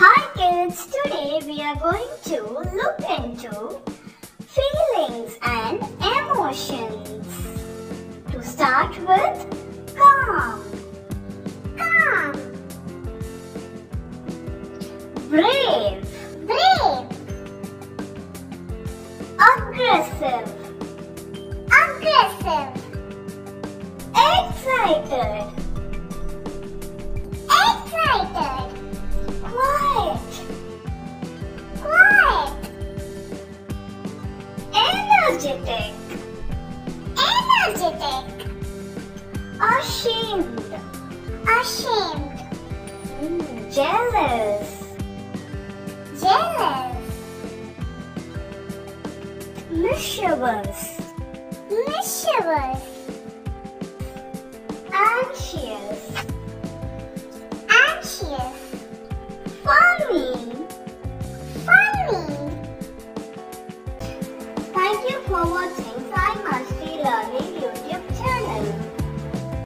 Hi kids, today we are going to look into feelings and emotions. To start with, calm. Calm. Brave. Brave. Aggressive. Aggressive. Excited. Energetic. Energetic. Ashamed. Ashamed. Mm, jealous. Jealous. Mischievous. Mischievous. Anxious. Anxious. Funny. Sai